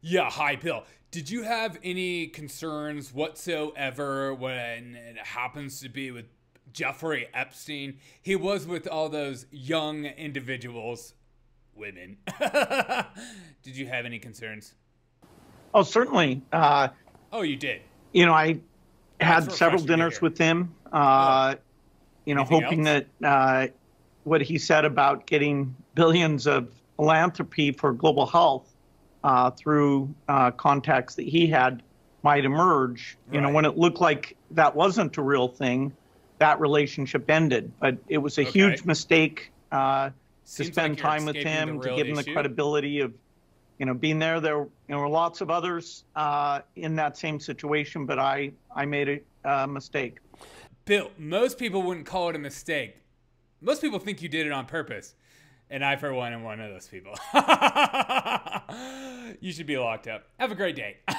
Yeah, hi, Bill. Did you have any concerns whatsoever when it happens to be with Jeffrey Epstein? He was with all those young individuals, women. did you have any concerns? Oh, certainly. Uh, oh, you did. You know, I had several dinners with him. Uh, oh. You know, Anything hoping else? that uh, what he said about getting billions of philanthropy for global health uh, through uh, contacts that he had might emerge. You right. know, when it looked like that wasn't a real thing, that relationship ended. But it was a okay. huge mistake uh, to spend like time with him, to give him the credibility of, you know, being there. There, there were lots of others uh, in that same situation, but I, I made a mistake. Bill, most people wouldn't call it a mistake. Most people think you did it on purpose. And I, for one, am one of those people. you should be locked up. Have a great day.